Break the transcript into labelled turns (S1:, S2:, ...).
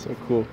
S1: So cool.